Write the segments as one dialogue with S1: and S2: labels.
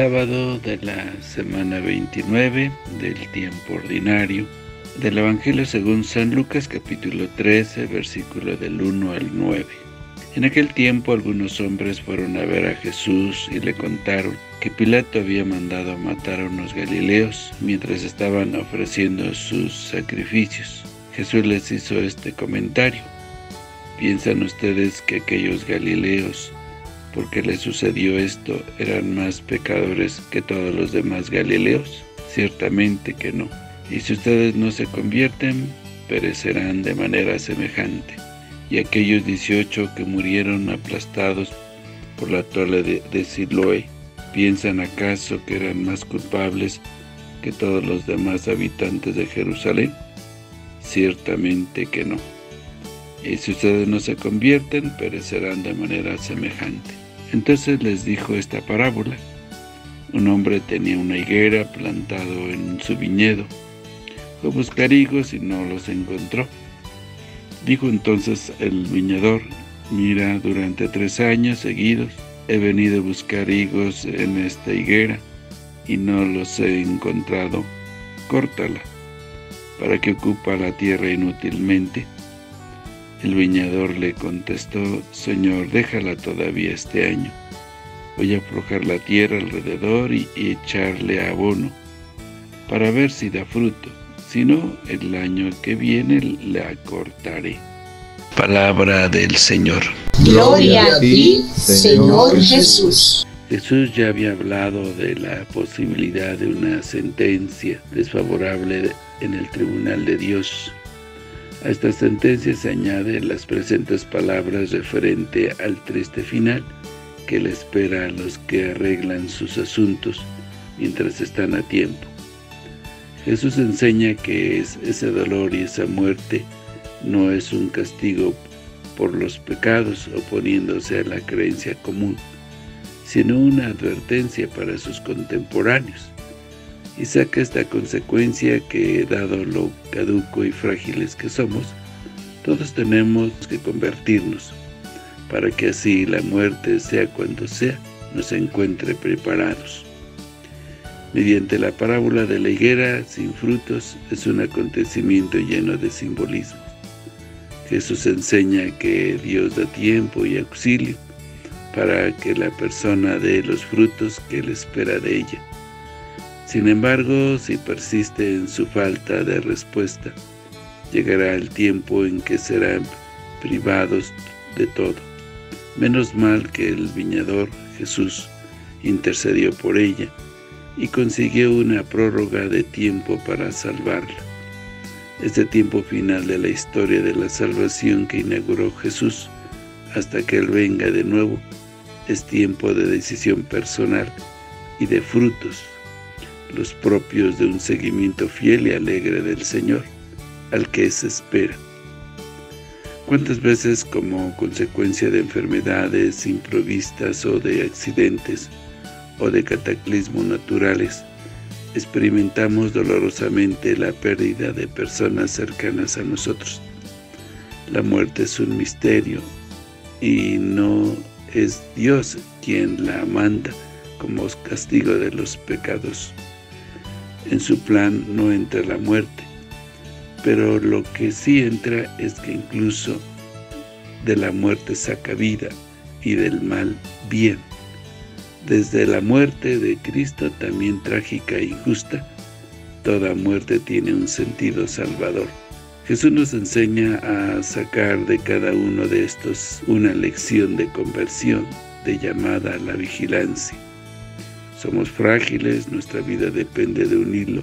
S1: sábado de la semana 29 del tiempo ordinario del Evangelio según San Lucas capítulo 13 versículo del 1 al 9. En aquel tiempo algunos hombres fueron a ver a Jesús y le contaron que Pilato había mandado matar a unos galileos mientras estaban ofreciendo sus sacrificios. Jesús les hizo este comentario. ¿Piensan ustedes que aquellos galileos porque les sucedió esto, eran más pecadores que todos los demás Galileos? Ciertamente que no. Y si ustedes no se convierten, perecerán de manera semejante. Y aquellos 18 que murieron aplastados por la torre de, de Siloé, ¿piensan acaso que eran más culpables que todos los demás habitantes de Jerusalén? Ciertamente que no. Y si ustedes no se convierten, perecerán de manera semejante. Entonces les dijo esta parábola. Un hombre tenía una higuera plantado en su viñedo. Fue a buscar higos y no los encontró. Dijo entonces el viñador, mira, durante tres años seguidos he venido a buscar higos en esta higuera y no los he encontrado. Córtala. ¿Para que ocupa la tierra inútilmente? El viñador le contestó, Señor, déjala todavía este año. Voy a aflojar la tierra alrededor y, echarle abono, para ver si da fruto. Si no, el año que viene la cortaré. Palabra del Señor.
S2: Gloria a ti, Señor Jesús.
S1: Jesús ya había hablado de la posibilidad de una sentencia desfavorable en el tribunal de Dios a esta sentencia se añaden las presentes palabras referente al triste final que le espera a los que arreglan sus asuntos mientras están a tiempo. Jesús enseña que ese dolor y esa muerte no es un castigo por los pecados oponiéndose a la creencia común, sino una advertencia para sus contemporáneos y saca esta consecuencia que, dado lo caduco y frágiles que somos, todos tenemos que convertirnos, para que así la muerte, sea cuando sea, nos encuentre preparados. Mediante la parábola de la higuera sin frutos es un acontecimiento lleno de simbolismo. Jesús enseña que Dios da tiempo y auxilio para que la persona dé los frutos que Él espera de ella sin embargo, si persiste en su falta de respuesta, llegará el tiempo en que serán privados de todo. Menos mal que el viñador, Jesús, intercedió por ella y consiguió una prórroga de tiempo para salvarla. Este tiempo final de la historia de la salvación que inauguró Jesús, hasta que Él venga de nuevo, es tiempo de decisión personal y de frutos los propios de un seguimiento fiel y alegre del Señor, al que se espera. ¿Cuántas veces como consecuencia de enfermedades improvistas o de accidentes o de cataclismos naturales, experimentamos dolorosamente la pérdida de personas cercanas a nosotros? La muerte es un misterio y no es Dios quien la manda como castigo de los pecados en su plan no entra la muerte, pero lo que sí entra es que incluso de la muerte saca vida y del mal bien. Desde la muerte de Cristo, también trágica e injusta, toda muerte tiene un sentido salvador. Jesús nos enseña a sacar de cada uno de estos una lección de conversión, de llamada a la vigilancia. Somos frágiles, nuestra vida depende de un hilo.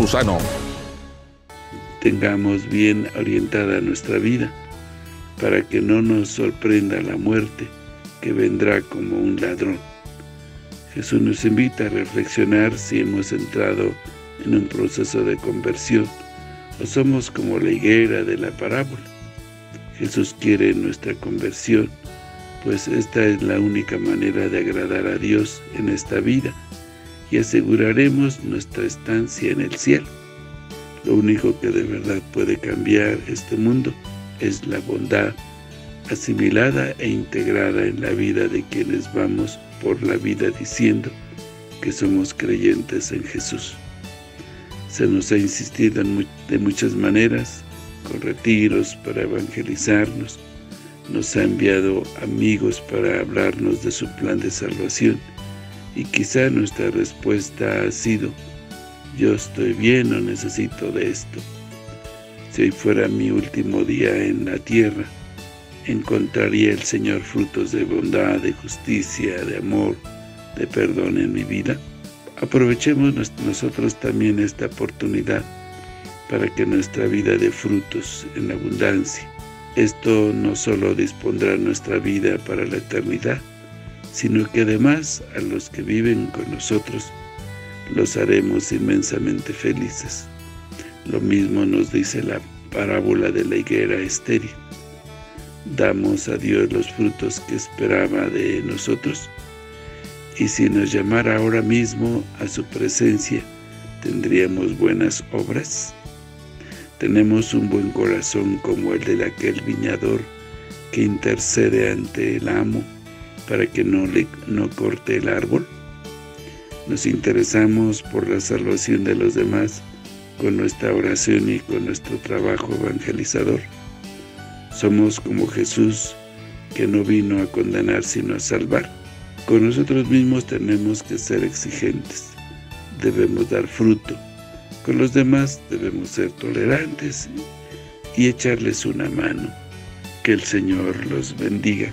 S3: Campusano.
S1: Tengamos bien orientada nuestra vida, para que no nos sorprenda la muerte, que vendrá como un ladrón. Jesús nos invita a reflexionar si hemos entrado en un proceso de conversión o somos como la higuera de la parábola. Jesús quiere nuestra conversión, pues esta es la única manera de agradar a Dios en esta vida y aseguraremos nuestra estancia en el cielo. Lo único que de verdad puede cambiar este mundo es la bondad asimilada e integrada en la vida de quienes vamos por la vida diciendo que somos creyentes en Jesús. Se nos ha insistido de muchas maneras, con retiros para evangelizarnos, nos ha enviado amigos para hablarnos de su plan de salvación y quizá nuestra respuesta ha sido yo estoy bien, no necesito de esto. Si hoy fuera mi último día en la tierra, encontraría el Señor frutos de bondad, de justicia, de amor, de perdón en mi vida. Aprovechemos nosotros también esta oportunidad para que nuestra vida dé frutos en abundancia. Esto no solo dispondrá nuestra vida para la eternidad, sino que además a los que viven con nosotros los haremos inmensamente felices. Lo mismo nos dice la parábola de la higuera estéril. Damos a Dios los frutos que esperaba de nosotros, y si nos llamara ahora mismo a su presencia, ¿tendríamos buenas obras? Tenemos un buen corazón como el de aquel viñador que intercede ante el amo para que no, le, no corte el árbol. Nos interesamos por la salvación de los demás con nuestra oración y con nuestro trabajo evangelizador. Somos como Jesús, que no vino a condenar sino a salvar. Con nosotros mismos tenemos que ser exigentes. Debemos dar fruto. Con los demás debemos ser tolerantes y echarles una mano. Que el Señor los bendiga.